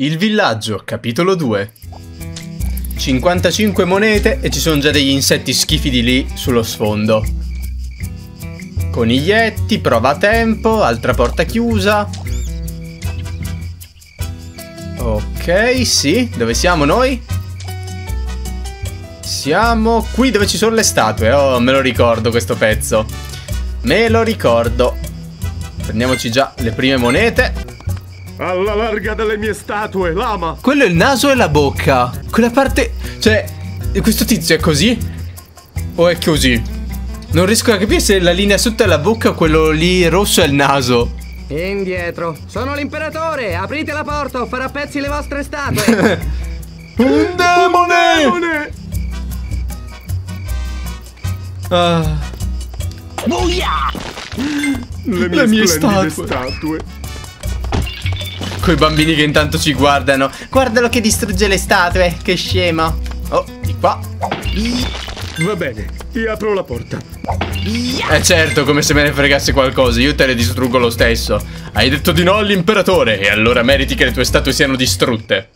Il villaggio, capitolo 2. 55 monete e ci sono già degli insetti schifidi lì sullo sfondo. Coniglietti, prova a tempo, altra porta chiusa. Ok, sì. Dove siamo noi? Siamo qui dove ci sono le statue. Oh, me lo ricordo questo pezzo. Me lo ricordo. Prendiamoci già le prime monete. Alla larga delle mie statue, lama! Quello è il naso e la bocca. Quella parte... Cioè, questo tizio è così? O è così? Non riesco a capire se la linea sotto è la bocca o quello lì rosso è il naso. Indietro. Sono l'imperatore. Aprite la porta o farò a pezzi le vostre statue. Un demone! Demone! Ah, Le mie, Le mie statue. statue. Quei bambini che intanto ci guardano. Guardalo che distrugge le statue. Che scema. Oh, di qua. Va bene, ti apro la porta. Eh certo, come se me ne fregasse qualcosa, io te le distruggo lo stesso. Hai detto di no all'imperatore e allora meriti che le tue statue siano distrutte.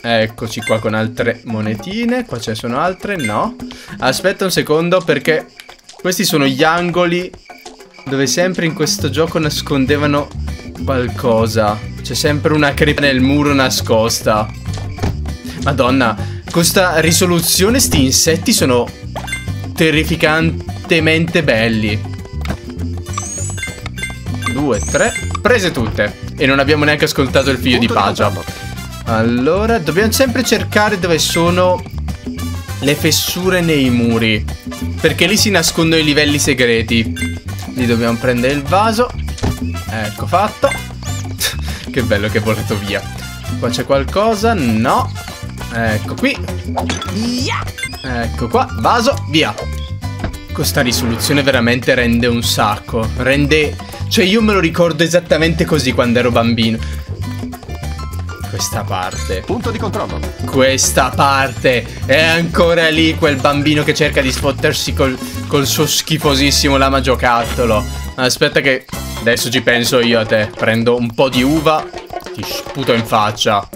Eccoci qua con altre monetine, qua ce ne sono altre, no. Aspetta un secondo perché questi sono gli angoli dove sempre in questo gioco nascondevano qualcosa. C'è sempre una crepa nel muro nascosta. Madonna, con sta risoluzione sti insetti sono terrificantemente belli. Due, tre, prese tutte. E non abbiamo neanche ascoltato il figlio di Pagia. Allora, dobbiamo sempre cercare dove sono le fessure nei muri. Perché lì si nascondono i livelli segreti. Lì dobbiamo prendere il vaso. Ecco fatto. che bello che è volato via. Qua c'è qualcosa? No. Ecco qui. Ecco qua. Vaso, via. Questa risoluzione veramente rende un sacco. Rende... Cioè io me lo ricordo esattamente così quando ero bambino. Questa parte. Punto di controllo. Questa parte. È ancora lì quel bambino che cerca di sfottersi col, col suo schifosissimo lama giocattolo. Aspetta che... Adesso ci penso io a te. Prendo un po' di uva. Ti sputo in faccia.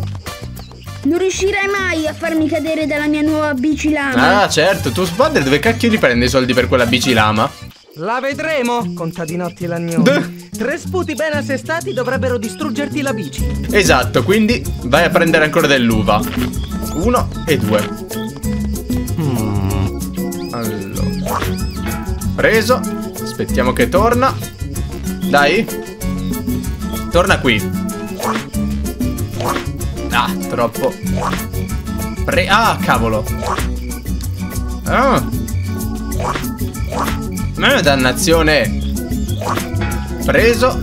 Non riuscirai mai a farmi cadere dalla mia nuova bici lama. Ah, certo. Tuo padre dove cacchio li prende i soldi per quella bici lama? La vedremo, contadinotti lagnoni. Beh. Tre sputi ben assestati dovrebbero distruggerti la bici. Esatto, quindi vai a prendere ancora dell'uva. Uno e due. Allora. Preso. Aspettiamo che torna. Dai. Torna qui. Ah, troppo. Pre ah, cavolo. Ah. Eh, dannazione. Preso.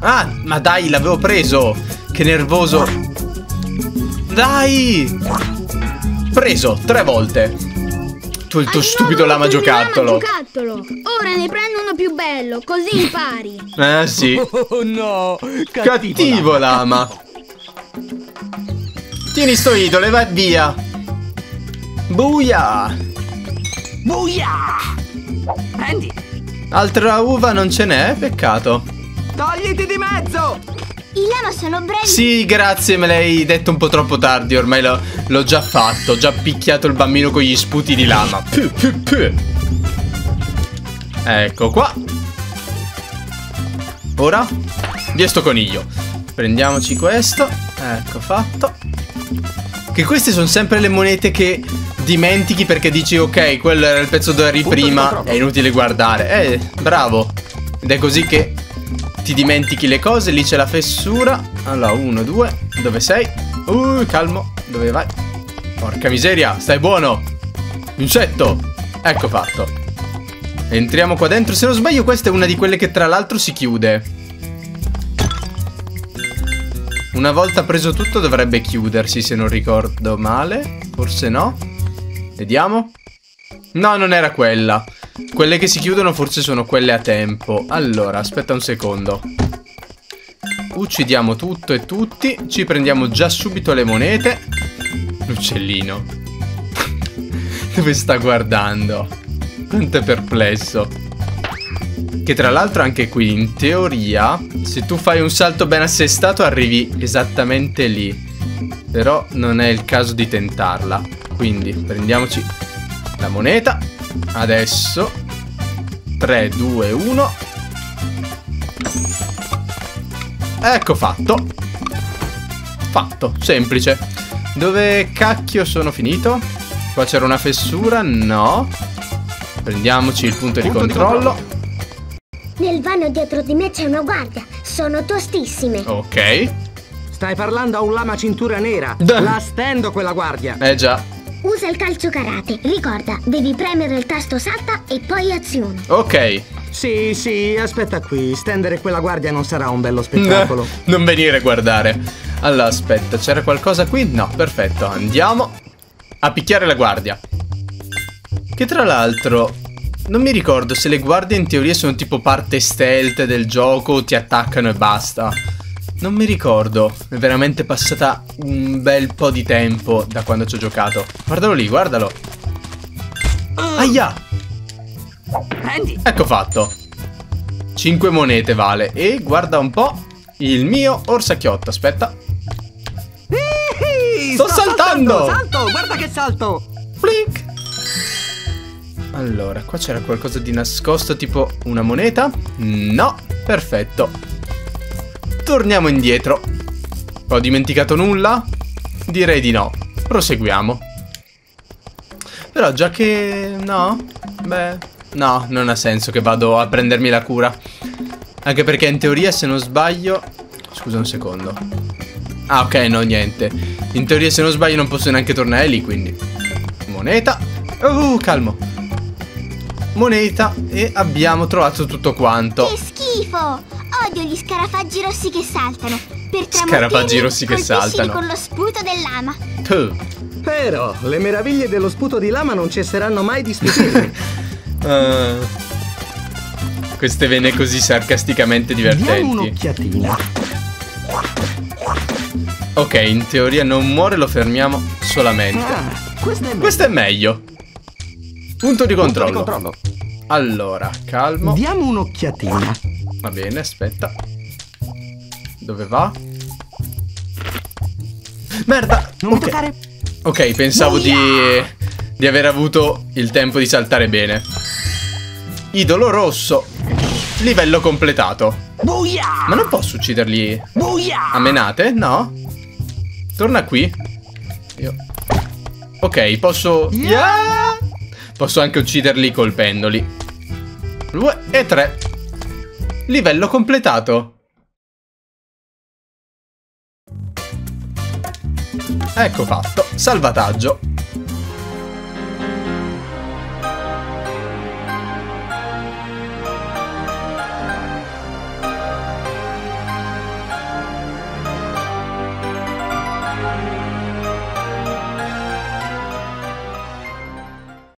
Ah, ma dai, l'avevo preso. Che nervoso. Dai. Preso, tre volte. Tu il tuo Hai stupido lama giocattolo. lama giocattolo. Ora ne prendo uno più bello, così impari. Eh sì. Oh no! Cattivo lama. Tieni sto idolo e vai via. Buia. Buia! Prendi! Altra uva non ce n'è, peccato. Togliti di mezzo! I lama sono brevi. Sì, grazie, me l'hai detto un po' troppo tardi, ormai l'ho, l'ho già fatto, ho già picchiato il bambino con gli sputi di lama. Puh, puh, puh. Ecco qua. Ora, via sto coniglio. Prendiamoci questo. Ecco fatto. Che queste sono sempre le monete che dimentichi perché dici ok, quello era il pezzo da eri prima, è inutile guardare. Eh, bravo. Ed è così che ti dimentichi le cose, lì c'è la fessura. Allora, uno, due, dove sei? Uh, calmo, dove vai? Porca miseria, stai buono. Insetto. Ecco fatto. Entriamo qua dentro. Se non sbaglio, questa è una di quelle che tra l'altro si chiude. Una volta preso tutto dovrebbe chiudersi, se non ricordo male. Forse no. Vediamo. No, non era quella. Quelle che si chiudono forse sono quelle a tempo. Allora, aspetta un secondo. Uccidiamo tutto e tutti. Ci prendiamo già subito le monete. L'uccellino. Dove sta guardando? Quanto è perplesso. Che tra l'altro anche qui in teoria, se tu fai un salto ben assestato arrivi esattamente lì. Però non è il caso di tentarla. Quindi prendiamoci la moneta. Adesso 3, 2, 1. Ecco fatto. Fatto, semplice. Dove cacchio sono finito? Qua c'era una fessura? No. Prendiamoci il punto, di, Punto di controllo. Nel vano dietro di me c'è una guardia. Sono tostissime. Ok. Stai parlando a un lama cintura nera. Da- La stendo quella guardia. Eh già. Usa il calcio karate. Ricorda, devi premere il tasto salta e poi azione. Ok. Sì, sì, aspetta qui. Stendere quella guardia non sarà un bello spettacolo. non venire a guardare. Allora, aspetta, c'era qualcosa qui? No, perfetto. Andiamo a picchiare la guardia. Che tra l'altro, non mi ricordo se le guardie in teoria sono tipo parte stealth del gioco o ti attaccano e basta. Non mi ricordo, è veramente passata un bel po' di tempo da quando ci ho giocato. Guardalo lì, guardalo. Aia! Prendi. Ecco fatto. 5 monete vale. E guarda un po'. Il mio orsacchiotto. Aspetta. Ehi, Sto saltando! Salto, guarda che salto! Flink. Allora, qua c'era qualcosa di nascosto, tipo una moneta? No, perfetto. Torniamo indietro. Ho dimenticato nulla? Direi di no. Proseguiamo. Però già che... no? Beh... No, non ha senso che vado a prendermi la cura. Anche perché in teoria se non sbaglio... Scusa un secondo. Ah, ok, no, niente. In teoria se non sbaglio non posso neanche tornare lì, quindi... Moneta. Uh, calmo. Moneta e abbiamo trovato tutto quanto. Che schifo! Odio gli scarafaggi rossi che saltano. Per Scarafaggi rossi che saltano. con lo sputo del lama. Tuh. Però le meraviglie dello sputo di lama non cesseranno mai di stupirmi. Eh, queste vene così sarcasticamente Diamo divertenti. un'occhiatina. Ok, in teoria non muore, lo fermiamo solamente. Ah, questo è meglio. Questo è meglio. Punto di Punto controllo. di controllo. Allora, calmo. Diamo un'occhiatina. Va bene, aspetta. Dove va? Merda! Non mi ok. toccare. Ok, pensavo di, di aver avuto il tempo di saltare bene. Idolo rosso. Livello completato. Buia! Ma non posso ucciderli a menate? No? Torna qui. Io. Ok, posso... Yeah! Posso anche ucciderli colpendoli. Due e tre. Livello completato. Ecco fatto. Salvataggio.